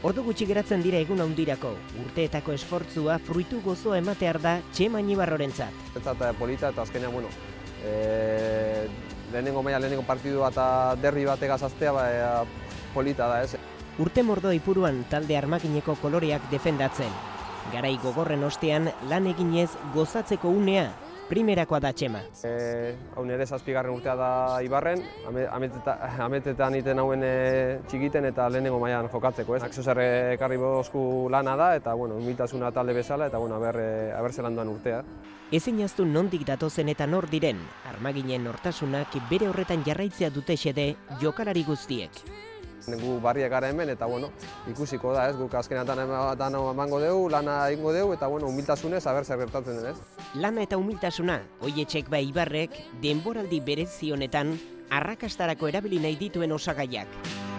Ordu gutxi geratzen dira egun handirako, urteetako esfortzua fruitu gozo ematear da Txema Inibarrorentzat. Etzat eh, polita eta azkenean, bueno, e, lehenengo maila lehenengo partidua eta derri bategaz aztea, ba, e, polita da, ez? Urte mordo ipuruan talde armagineko koloreak defendatzen. Garai gogorren ostean lan eginez gozatzeko unea, primerakoa da txema. E, hau nire zazpigarren urtea da Ibarren, ame- ameteta, ametetan iten hauen e, txikiten eta lehenengo mailan jokatzeko, ez? Akzio ekarri bosku lana da eta, bueno, humiltasuna talde bezala eta, bueno, aber, e, aber zelan duan urtea. Ezin aztu nondik datozen eta nor diren, armaginen nortasunak bere horretan jarraitzea dute xede jokalari guztiek. Gu barriak gara hemen eta, bueno, ikusiko da, ez? Guk azkenetan eman emango dugu, lana egingo dugu eta, bueno, humiltasunez, aber zer gertatzen den, ez? Lana eta humiltasuna, oietxek bai ibarrek, denboraldi berezi honetan, arrakastarako erabili nahi dituen osagaiak.